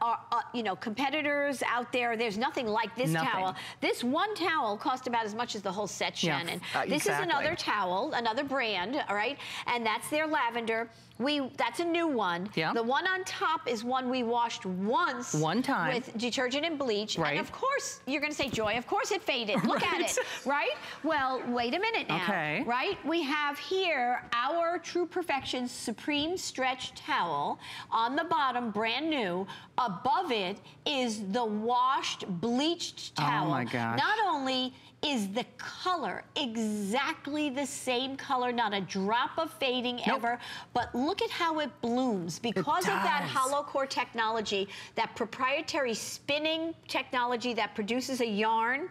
are, uh, you know, competitors out there. There's nothing like this nothing. towel. This one towel cost about as much as the whole set, Shannon. Yeah, uh, this exactly. is another towel, another brand, all right? And that's their lavender. We That's a new one. Yeah. The one on top is one we washed once. One time. With detergent and bleach. Right. And of course, you're going to say, Joy, of course it faded. Look at it, right? Well, wait a minute now. Okay. Right? We have here our True Perfection Supreme Stretch Towel. On the bottom, brand new. Above it is the washed, bleached towel. Oh, my gosh. Not only is the color exactly the same color, not a drop of fading Nope. ever, but look at how it blooms because of that hollow core technology, that proprietary spinning technology that produces a yarn.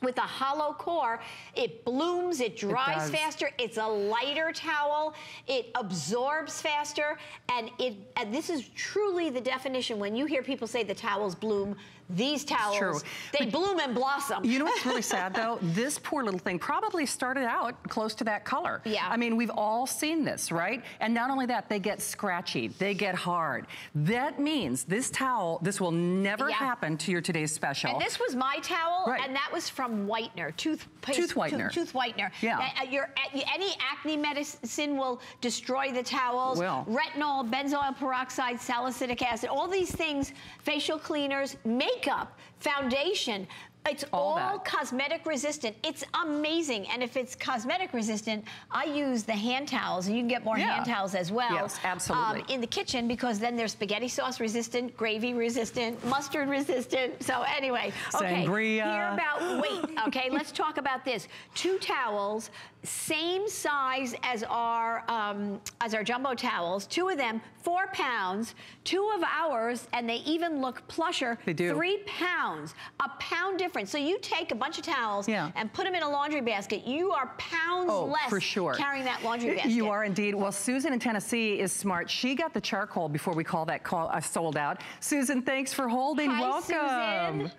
With a hollow core, it blooms, it dries does. faster, it's a lighter towel, it absorbs faster, and it and this is truly the definition. When you hear people say the towels bloom, these towels, they bloom and blossom. You know what's really sad though? This poor little thing probably started out close to that color. Yeah. I mean, we've all seen this, right? And not only that, they get scratchy, they get hard. That means this towel, this will never Yeah. happen to your today's special. And this was my towel, Right. and that was from Whitener, tooth paste, Tooth whitener. Tooth, whitener. Yeah. Uh, your, uh, any acne medicine will destroy the towels. Will. Retinol, benzoyl peroxide, salicylic acid, all these things, facial cleaners, makeup, foundation. It's All all, cosmetic resistant. It's amazing. And if it's cosmetic resistant, I use the hand towels, and you can get more Yeah. hand towels as well. Yes, absolutely. um, in the kitchen because then there's spaghetti sauce resistant, gravy resistant, mustard resistant. So anyway, okay. Sangria. Hear about weight. Okay, let's talk about this. Two towels, same size as our um, as our jumbo towels. Two of them, four pounds. Two of ours, and they even look plusher. They do. Three pounds, a pound difference. So you take a bunch of towels Yeah. and put them in a laundry basket. You are pounds Oh, less for sure. carrying that laundry basket. You are indeed. Well, Susan in Tennessee is smart. She got the charcoal before we call that call uh, sold out. Susan, thanks for holding. Hi, Welcome. Susan.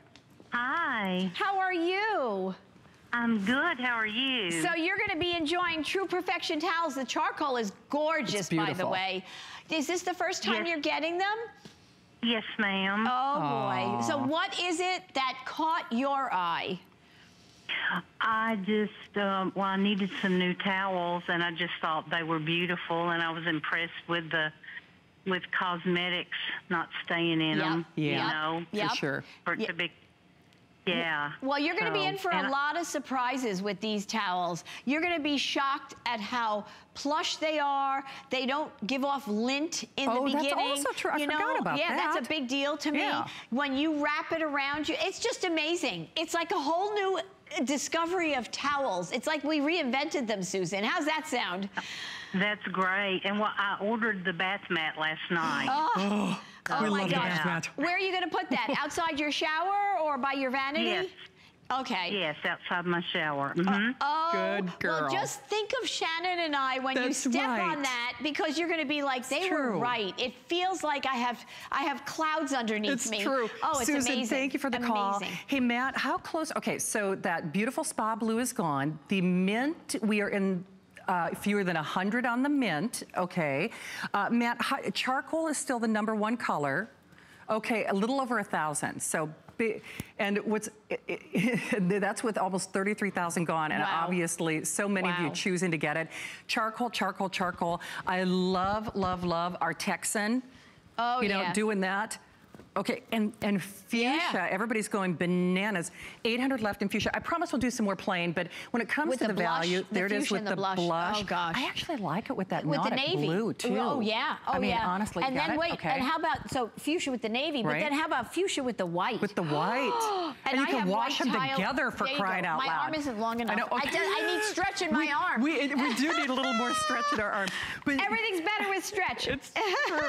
Hi, How are you? I'm good. How are you? So you're going to be enjoying True Perfection towels. The charcoal is gorgeous, by the way. Is this the first time Yes. you're getting them? yes, ma'am. Oh boy. So what is it that caught your eye? I just, um, well, I needed some new towels, and I just thought they were beautiful, and I was impressed with the with cosmetics not staying in Yep. them. Yeah. You Yep. know, Yep. For sure. for it Yeah. to be. Yeah. Well, you're going to be in for and a I- lot of surprises with these towels. You're going to be shocked at how plush they are. They don't give off lint in Oh, the that's beginning. also true. I you forgot know, about yeah, that's a big deal to me. Yeah. When you wrap it around you, it's just amazing. It's like a whole new discovery of towels. It's like we reinvented them, Susan. How's that sound? That's great. And well, I ordered the bath mat last night. Oh, oh we my love the gosh. bath. Where are you going to put that? Outside your shower or by your vanity? Yes. Okay. Yes, outside my shower. hmm Oh, Good girl. Well, just think of Shannon and I when That's you step right. on that because you're going to be like, they were right. It feels like I have I have clouds underneath It's me. true. Oh, it's Susan, amazing. thank you for the call. Hey, Matt, how close? Okay, so that beautiful spa blue is gone. The mint, we are in uh, fewer than 100 on the mint, okay. Uh, Matt, charcoal is still the number one color. Okay, a little over a 1,000. So, and what's, i- i- that's with almost 33,000 gone. And Wow. obviously, so many of you choosing to get it. Charcoal, charcoal, charcoal. I love, love, love our Texan. Oh, you know, yeah. doing that. Okay, and, and fuchsia, Yeah. everybody's going bananas. 800 left in fuchsia. I promise we'll do some more plain, but when it comes With to the the, blush, value, the there it is with the the blush. Oh, blush. Oh, gosh. I actually like it with that with the navy. blue, too. Oh, yeah. Oh, I mean, yeah. honestly, And then it? wait, okay. and how about, so fuchsia with the navy, but Right. then how about fuchsia with the white? with the white. and, you I can wash them tile. together for crying go. out my loud. arm isn't long enough. I know. Okay. do- I need stretch in my arm. We, we do need a little more stretch in our arm. But Everything's better with stretch. It's true.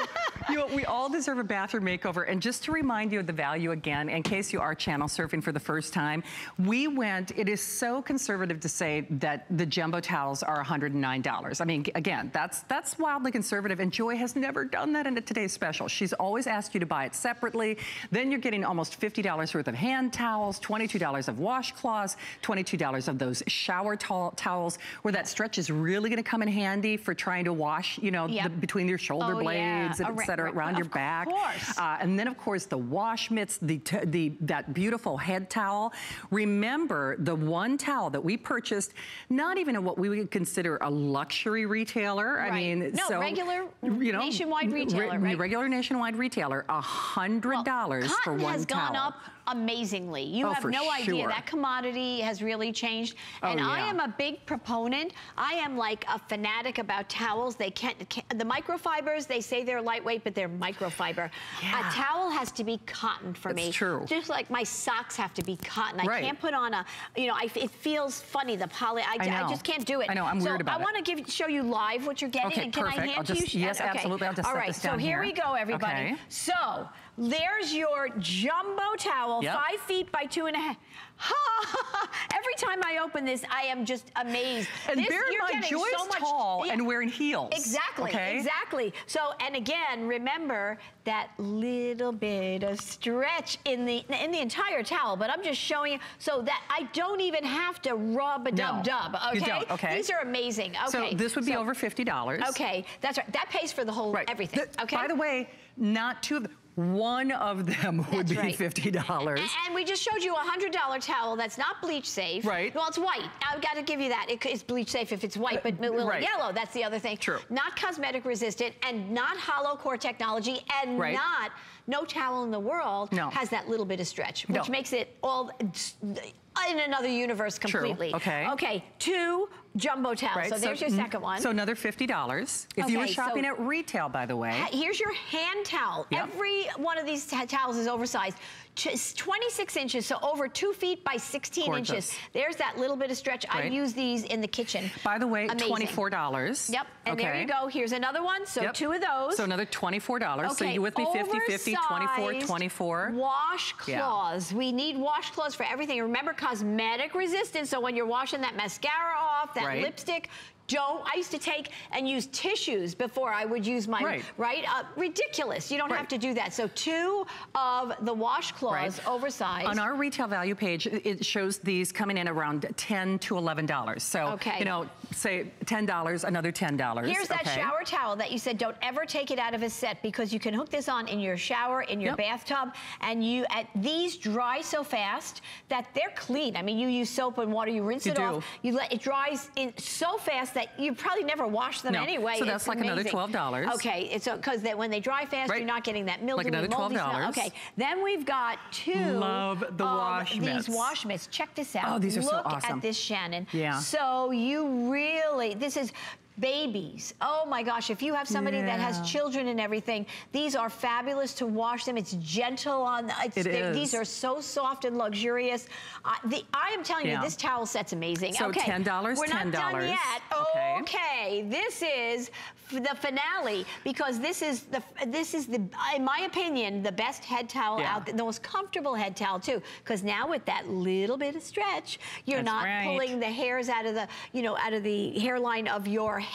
you know, we all deserve a bathroom makeover. And just to remind you of the value again, in case you are channel surfing for the first time, we went, it is so conservative to say that the jumbo towels are $109. I mean, again, that's that's wildly conservative. And Joy has never done that in a today's special. She's always asked you to buy it separately. Then you're getting almost $50 worth of hand towels, $22 of washcloths, $22 of those shower towel towels, where that stretch is really gonna come in handy for trying to wash, you know, Yep. the, between your shoulder Oh, blades, and et cetera, around your back. Uh, and then, of course, the wash mitts, the, the that beautiful head towel. Remember, the one towel that we purchased, not even in what we would consider a luxury retailer. Right. I mean, no, so, regular you know, nationwide retailer, re- right? Regular nationwide retailer, a hundred dollars Well, for one has gone up amazingly. You Oh, have no idea. That commodity has really changed. Oh, and I am a big proponent. I am like a fanatic about towels. They can't, can't the microfibers, they say they're lightweight, but they're microfiber. Yeah. A towel has to be cotton for That's me. true. Just like my socks have to be cotton. I Right. can't put on a, you know, I, it feels funny, the poly. I, I know. just can't do it. I know, I'm so weird about I it. want to give show you live what you're getting. Okay, and can perfect. I hand I'll just- you? yes, Okay. absolutely. I'll just All set right, so here here. we go, everybody. Okay. So there's your jumbo towel, Yep. five feet by two and a half. Every time I open this, I am just amazed. And this, bear in you're mind, getting Joy so much, tall yeah. and wearing heels. Exactly, okay? exactly. So, and again, remember that little bit of stretch in the in the entire towel, but I'm just showing you so that I don't even have to rub a dub No, dub. Okay, okay. These are amazing. Okay, So this would be so- over $50. Okay, that's right. That pays for the whole Right. everything. The- okay. By the way, not two of them. One of them would That's be right. $50. And we just showed you a hundred dollar towel that's not bleach safe. Right. Well, it's white. I've got to give you that. It, it's bleach safe if it's white, uh, but a little right. yellow. That's the other thing. True. Not cosmetic resistant and not hollow core technology and Right. not no towel in the world No. has that little bit of stretch, which No. makes it all in another universe completely. Okay. Okay. Two jumbo towels. Right, So there's your second one. So another $50. If you were shopping so- at retail, by the way. Here's your hand towel. Yep. Every one of these towels is oversized. Ch- 26 inches, so over two feet by 16 Gorgeous. inches. There's that little bit of stretch. I use these in the kitchen. By the way, Amazing. $24. Yep, and there you go. Here's another one. So Yep. two of those. So another $24. so Okay, you with me? 50, 50, 24, 24. Washcloths. We need washcloths for everything. Remember, cosmetic resistant. So when you're washing that mascara off, that Right. lipstick, don't. I used to take and use tissues before I would use my Right. right. Uh, ridiculous. You don't Right. have to do that. So two of the washcloths, Right. oversized. On our retail value page, it shows these coming in around 10 to $11. So, Okay. you know, say $10, another $10. Here's that shower towel that you said don't ever take it out of a set because you can hook this on in your shower, in your Yep. bathtub, and you at these dry so fast that they're clean. I mean, you use soap and water, you rinse You it do. off, you let it dries in so fast that you probably never wash them No. anyway. So that's It's like another $12. Okay, it's because that when they dry fast, Right. you're not getting that mildewy, another moldy smell. $12. Okay, then we've got two Love the of wash these mitts. wash mitts. Check this out. Oh, these are so awesome. Look at this, Shannon. Yeah. So you really, this is babies. Oh my gosh, if you have somebody that has children and everything, these are fabulous to wash them. It's gentle on, it's, It is. these are so soft and luxurious. Uh, the, I am telling Yeah. you, this towel set's amazing. So okay, $10, We're not done yet. Okay. Okay, this is the finale because this is the, this is the, in my opinion, the best head towel Yeah. out the most comfortable head towel too. Because now with that little bit of stretch, you're That's not right. pulling the hairs out of the, you know, out of the hairline of your head.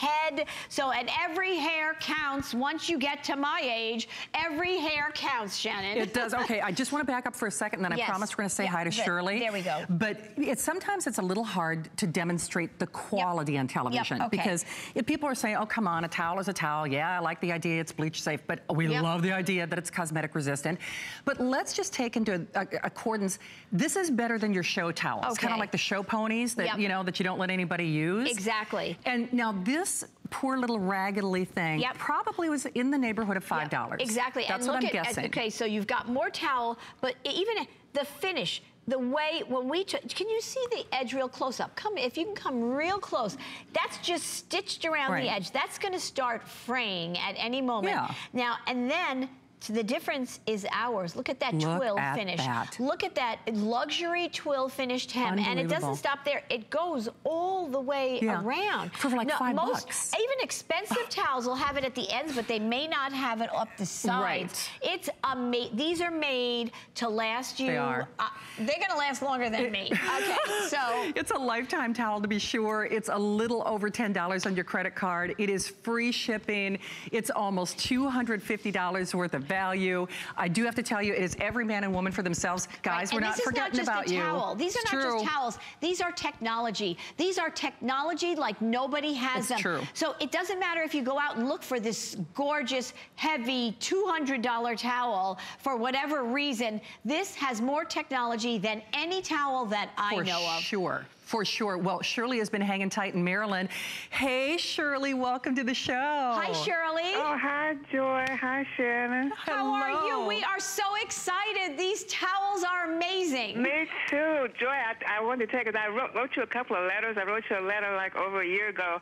So, and every hair counts once you get to my age. Every hair counts, Shannon. It does. Okay, I just want to back up for a second, and then Yes. I promise we're going to say Yeah, hi to Shirley. there we go. But it's sometimes it's a little hard to demonstrate the quality on television okay. because if people are saying, "Oh, come on, a towel is a towel." Yeah, I like the idea it's bleach safe, but we Yep. love the idea that it's cosmetic resistant. But let's just take into a- accordance. This is better than your show towels, kind of like the show ponies that Yep. you know that you don't let anybody use. Exactly. And now this poor little raggedly thing Yep. probably was in the neighborhood of five dollars. Exactly. That's and what look I'm at, guessing. Okay, so you've got more towel, but even the finish, the way when we took, can you see the edge real close up? Come, if you can come real close, that's just stitched around the edge. That's going to start fraying at any moment. Yeah. Now and then. So the difference is ours. Look at that Look twill at finish. that. Look at that luxury twill finished hem. And it doesn't stop there. It goes all the way Yeah. around. For like five most, bucks. Even expensive towels will have it at the ends, but they may not have it up the sides. Right. It's amazing. These are made to last you. They are. Uh, they're going to last longer than me. Okay, so It's a lifetime towel to be sure. It's a little over $10 on your credit card. It is free shipping. It's almost $250 worth of value. I do have to tell you, it is every man and woman for themselves. Guys, right. we're not this forgetting is not just about a towel. you. These are It's not true. just towels. These are technology. These are technology like nobody has It's them. true. So it doesn't matter if you go out and look for this gorgeous, heavy, $200 towel for whatever reason. This has more technology than any towel that I For know of. sure. For sure. Well, Shirley has been hanging tight in Maryland. Hey, Shirley, welcome to the show. Hi, Shirley. Oh, hi, Joy. Hi, Shannon. How are you? We are so excited. These towels are amazing. Me too. Joy, I, I wanted to tell you, I wrote, wrote you a couple of letters. I wrote you a letter like over a year ago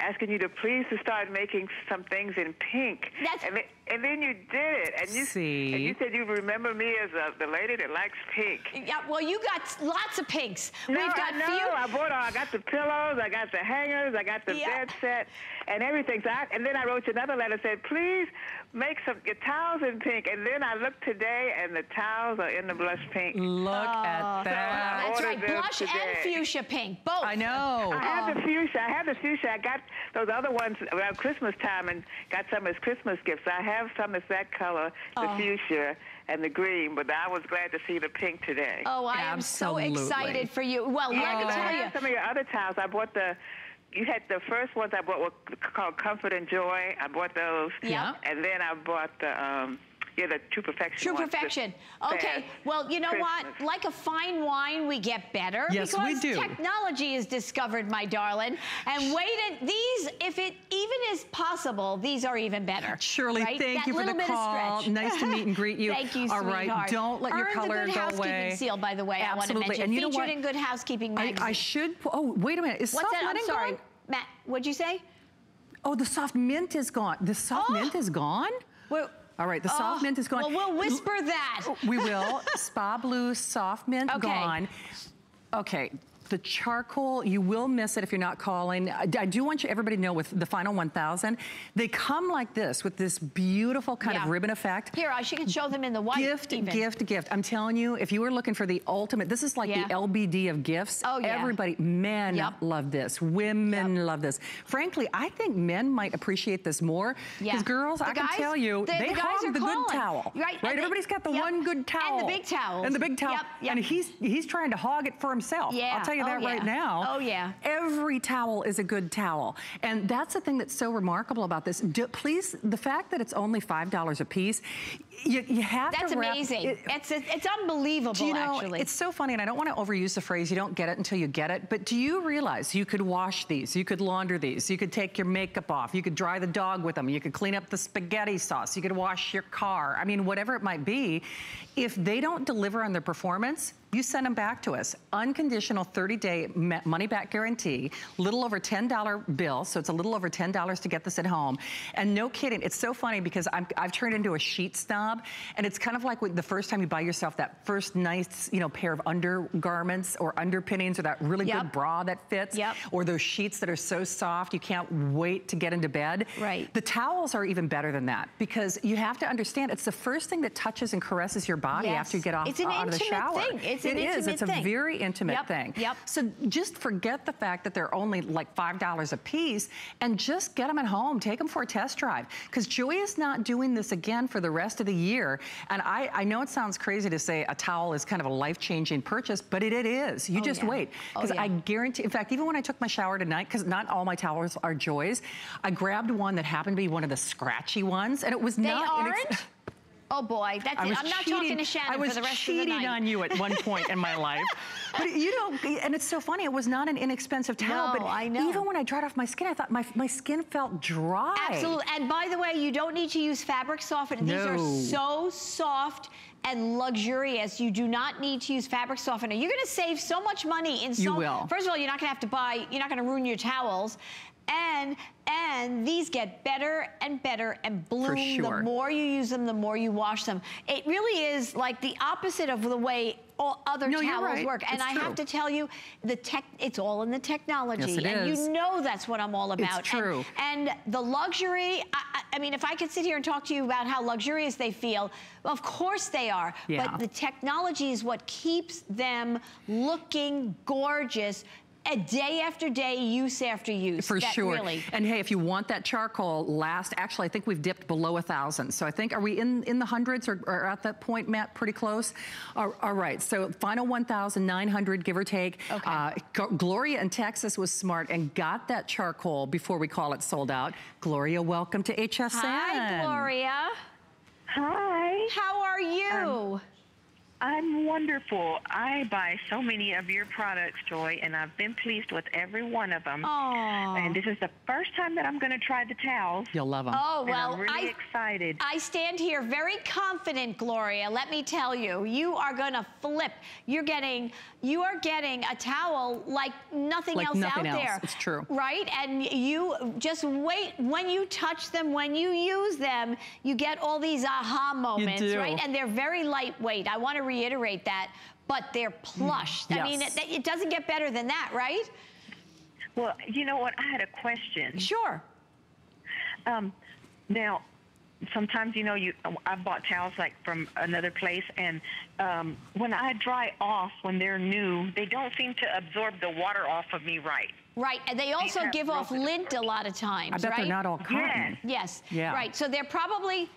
asking you to please to start making some things in pink. That's- and, then, and then you did it. And you, See? and you said you remember me as uh the lady that likes pink. Yeah, well, you got lots of pinks. No, We've got I know. Few. I bought all. I got the pillows. I got the hangers. I got the Yeah. bed set and everything. So I, and then I wrote you another letter and said, please make some your towels in pink. And then I looked today, and the towels are in the blush pink. Look at Oh, that. That's right, them blush and fuchsia pink, both. I know. I have the fuchsia. I have the fuchsia. I got those other ones around Christmas time and got some as Christmas gifts. I have some as that color, the Oh. fuchsia and the green. But I was glad to see the pink today. Oh, I am so excited for you. Well, Yeah, let me 'cause I tell have you. some of your other towels. I bought the. You had the first ones I bought were called Comfort and Joy. I bought those. Yeah. And then I bought the um, yeah, the True Perfection. True perfection. Okay, well, you know what? Like a fine wine, we get better. Yes, we because do. technology is discovered, my darling. And wait, a- these, if it even is possible, these are even better. Shirley, right? thank That you for the call. Nice to meet and greet you. Thank you, All right, sweetheart. don't let your Earned color the good go housekeeping away. seal, by the way. I want to Absolutely. mention. And you know what? in Good Housekeeping I, magazine. I should. Oh, wait a minute. Is What's soft that? I'm linen sorry, gone? Matt. What'd you say? Oh, the soft mint is gone. The soft Oh. mint is gone? Well, All right, the soft oh, mint is gone. Well, we'll whisper that. We will. Spa Blue Soft Mint Okay. gone. Okay. The charcoal, you will miss it if you're not calling. I, I do want you everybody to know with the final 1000, they come like this with this beautiful kind Yeah. of ribbon effect. Here, I should show them in the white. Gift, even. gift, gift. I'm telling you, if you were looking for the ultimate, this is like Yeah. the LBD of gifts. Oh, yeah. Everybody, men Yep. love this. Women Yep. love this. Frankly, I think men might appreciate this more. Yeah. Because girls, The I can tell you, the- they the guys hog the calling. good towel. Right, and they- Everybody's got the yep. one good towel. And the big towels. And the big towel. And he's he's trying to hog it for himself. Yeah. I'll tell you Oh, that right yeah. now. Oh, yeah. Every towel is a good towel. And that's the thing that's so remarkable about this. Do, please, the fact that it's only $5 a piece, you, you have That's to wrap- amazing. it- it's it's unbelievable, do you know, actually. it's so funny, and I don't want to overuse the phrase, you don't get it until you get it, but do you realize you could wash these, you could launder these, you could take your makeup off, you could dry the dog with them, you could clean up the spaghetti sauce, you could wash your car, I mean, whatever it might be. If they don't deliver on their performance, you send them back to us. Unconditional 30-day money back guarantee, little over $10 bill, so it's a little over $10 to get this at home. And no kidding, it's so funny because I'm, I've turned into a sheet snob, and it's kind of like when- the first time you buy yourself that first nice, you know, pair of undergarments or underpinnings or that really Yep. good bra that fits, Yep. or those sheets that are so soft you can't wait to get into bed. Right. The towels are even better than that because you have to understand it's the first thing that touches and caresses your body Yes. after you get off It's an out of the shower. thing. It's an It is. It's a very intimate Yep, thing. yep. So just forget the fact that they're only like $5 a piece and just get them at home. Take them for a test drive. Because Joy is not doing this again for the rest of the year. And I, I know it sounds crazy to say a towel is kind of a life-changing purchase, but it, it is. You Oh, just yeah. wait. Oh, Because yeah. I guarantee, in fact, even when I took my shower tonight, because not all my towels are Joy's, I grabbed one that happened to be one of the scratchy ones. And it was they not... aren't? Oh boy, that's I it. was I'm not cheating. talking to Shannon was for the rest of the cheating night. on you at one point in my life. But you know, and it's so funny. It was not an inexpensive towel, No, but I know. even when I dried off my skin, I thought my my skin felt dry. Absolutely. And by the way, you don't need to use fabric softener. These are so soft and luxurious. You do not need to use fabric softener. You're going to save so much money in so You will. First of all, you're not going to have to buy, you're not going to ruin your towels. And and these get better and better and bloom. sure. The more you use them, the more you wash them. It really is like the opposite of the way all other No, towels right. work. And It's I true. have to tell you, the tech, it's all in the technology. Yes, it and is. you know that's what I'm all about. And- true. and the luxury, I, I- I mean, if I could sit here and talk to you about how luxurious they feel, of course they are. Yeah. But the technology is what keeps them looking gorgeous a day after day, use after use. For That sure. Really. And hey, if you want that charcoal last, actually, I think we've dipped below a thousand. So I think, are we in, in the hundreds or, or at that point, Matt, pretty close? all, all right, so final 1,900, give or take. Okay. Uh, Gloria in Texas was smart and got that charcoal before we call it sold out. Gloria, welcome to HSN. Hi, Gloria. Hi, How are you? Um, I'm wonderful. I buy so many of your products, Joy, and I've been pleased with every one of them. Aw. And this is the first time that I'm going to try the towels. You'll love them. oh, well, I'm really I, excited. I stand here very confident, Gloria. Let me tell you, you are going to flip. You're getting, you are getting a towel like nothing Like else nothing out else. there. It's true. Right? And you just wait. When you touch them, when you use them, you get all these aha moments, do. right? And they're very lightweight. I want to reiterate that. But they're plush. I mean, it, it doesn't get better than that, right? well, you know what? I had a question. Sure. Um, now, sometimes you know you I bought towels like from another place, and um, when I dry off when they're new, they don't seem to absorb the water off of me right. Right, and they also have give off lint a lot of times, I bet right? they're not all cotton. Yes. Yes. Yeah. Right. So they're probably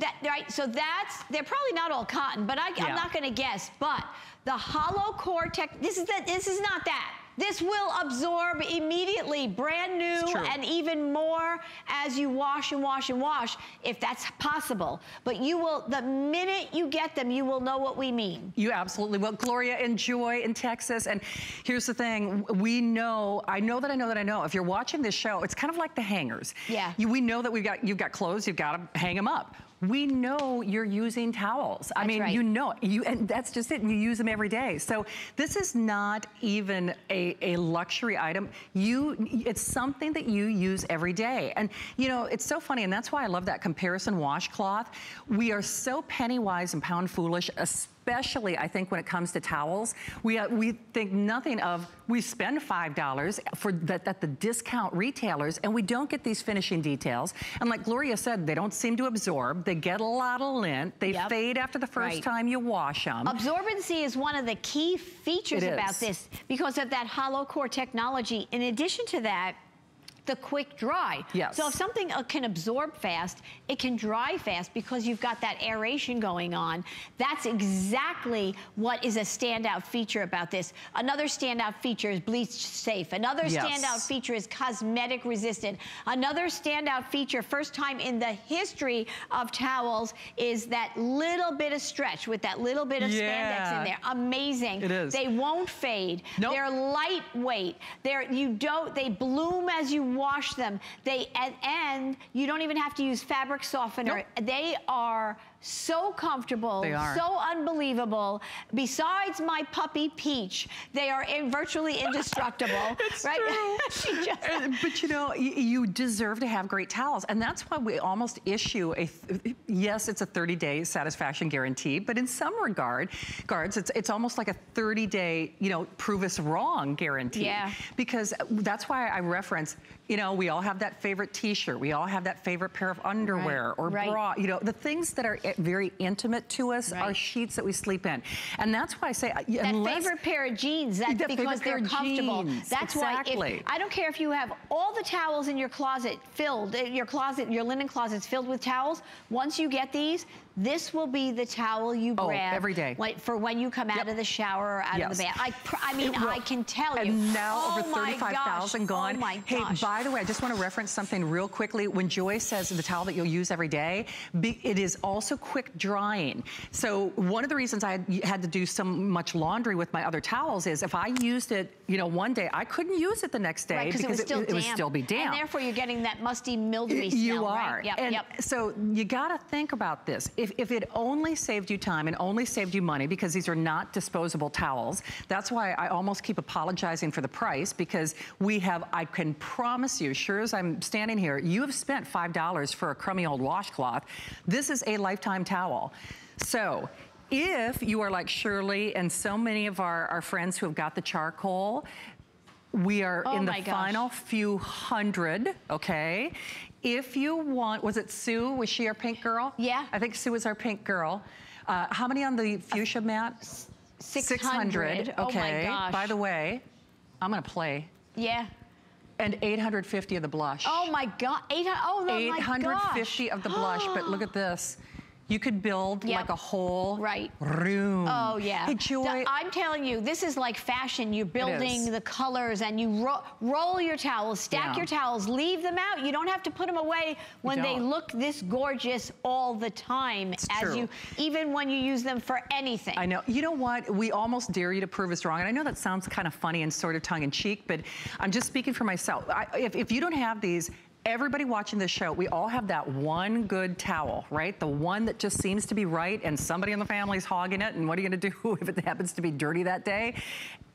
that right. So that's they're probably not all cotton, but I, Yeah. I'm not going to guess. But the hollow core tech. This is the, This is not that. This will absorb immediately, brand new, and even more as you wash and wash and wash, if that's possible. But you will, the minute you get them, you will know what we mean. You absolutely will. Gloria, enjoy in Texas. And here's the thing, we know, I know that I know that I know, if you're watching this show, it's kind of like the hangers. Yeah. You, we know that we've got, you've got clothes, you've got to hang them up. We know you're using towels. I mean, right. you know, you, and that's just it, and you use them every day. So this is not even a, a luxury item. You, it's something that you use every day. And you know, it's so funny, and that's why I love that comparison washcloth. We are so penny wise and pound foolish, especially I think when it comes to towels. We, uh, we think nothing of, we spend $5 for that at the discount retailers and we don't get these finishing details. And like Gloria said, they don't seem to absorb. They get a lot of lint. They Yep. fade after the first Right. time you wash them. Absorbency is one of the key features It about is. this because of that hollow core technology. In addition to that, the quick dry. Yes. So if something uh, can absorb fast, it can dry fast because you've got that aeration going on. That's exactly what is a standout feature about this. Another standout feature is bleach safe. Another Yes. standout feature is cosmetic resistant. Another standout feature, first time in the history of towels, is that little bit of stretch with that little bit of spandex in there. Amazing. It is. They won't fade. Nope. They're lightweight. They're you don't they bloom as you wash them. They and, and you don't even have to use fabric softener. They are so comfortable, They are. so unbelievable. Besides my puppy Peach, they are in, virtually indestructible. It's right? true. she just Uh, but you know, you deserve to have great towels. And that's why we almost issue a, yes, it's a 30 day satisfaction guarantee, but in some regard, guards, it's, it's almost like a 30 day, you know, prove us wrong guarantee. Yeah. Because that's why I reference, you know, we all have that favorite t-shirt. We all have that favorite pair of underwear or right. bra. You know, the things that are eh, very intimate to us are sheets that we sleep in. And that's why I say, that unless, favorite pair of jeans, that's That because they're comfortable. jeans, That's exactly. why if, I don't care if you have all the towels in your closet filled, uh, your closet, your linen closet's filled with towels. Once you get these, this will be the towel you Oh, grab every day. like, for when you come out of the shower or out of the bath. I, pr- I mean, I can tell you. And now oh over my 35,000 gosh. gone. Oh my gosh. Oh hey, by the way, I just want to reference something real quickly. When Joy says the towel that you'll use every day, be, it is also quick drying. So one of the reasons I had- had to do so much laundry with my other towels is if I used it, you know, one day, I couldn't use it the next day Right, because it would still it, would still be damp. And therefore, you're getting that musty, mildewy smell. You right? are. Yep, and yep. so you got to think about this. If, if it only saved you time and only saved you money, because these are not disposable towels, that's why I almost keep apologizing for the price because we have, I can promise you, sure as I'm standing here, you have spent $5 for a crummy old washcloth. This is a lifetime towel. So if you are like Shirley and so many of our, our friends who have got the charcoal, we are Oh in the gosh. final few hundred, okay? If you want, was it Sue? Was she our pink girl? Yeah. I think Sue was our pink girl. Uh, how many on the fuchsia mat? 600. Oh my okay. gosh. By the way, I'm gonna play. Yeah. And 850 of the blush. Oh my God. 800. Oh no, my gosh. 850 of the blush, but look at this. You could build Yep. like a whole Right. room. Oh yeah. Hey, Joy. The- I'm telling you, this is like fashion. You're building the colors and you ro- roll your towels, stack Yeah. your towels, leave them out. You don't have to put them away when they look this gorgeous all the time. It's as true. you, even when you use them for anything. I know. You know what? We almost dare you to prove us wrong. And I know that sounds kind of funny and sort of tongue in cheek, but I'm just speaking for myself. I, if, if you don't have these, everybody watching this show, we all have that one good towel, right? The one that just seems to be right and somebody in the family's hogging it. And what are you going to do if it happens to be dirty that day?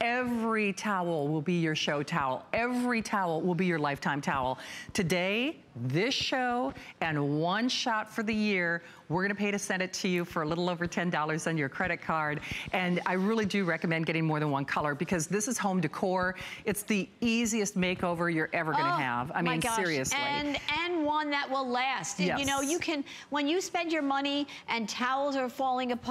Every towel will be your show towel. Every towel will be your lifetime towel. Today, this show and one shot for the year, we're gonna pay to send it to you for a little over $10 on your credit card. And I really do recommend getting more than one color because this is home decor. It's the easiest makeover you're ever gonna Oh, have. I mean, gosh. seriously. And and one that will last. And, You know, you can when you spend your money and towels are falling apart.